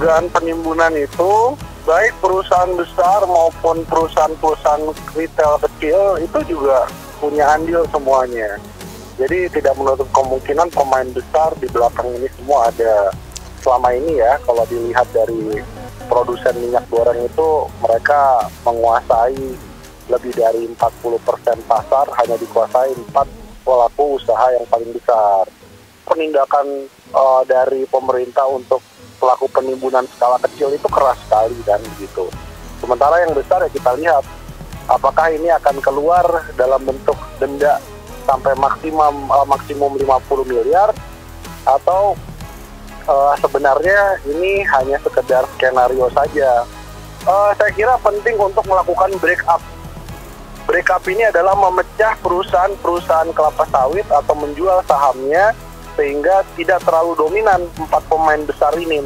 dugaan penimbunan itu baik perusahaan besar maupun perusahaan-perusahaan retail kecil itu juga punya andil semuanya. Jadi tidak menutup kemungkinan pemain besar di belakang ini semua ada. Selama ini ya, kalau dilihat dari produsen minyak goreng itu mereka menguasai lebih dari 40% pasar hanya dikuasai empat pelaku usaha yang paling besar. Penindakan uh, dari pemerintah untuk pelaku penimbunan skala kecil itu keras sekali dan begitu. Sementara yang besar ya kita lihat apakah ini akan keluar dalam bentuk denda sampai maksimum uh, maksimum 50 miliar atau uh, sebenarnya ini hanya sekedar skenario saja. Uh, saya kira penting untuk melakukan break up. Break up ini adalah memecah perusahaan-perusahaan kelapa sawit atau menjual sahamnya sehingga tidak terlalu dominan empat pemain besar ini.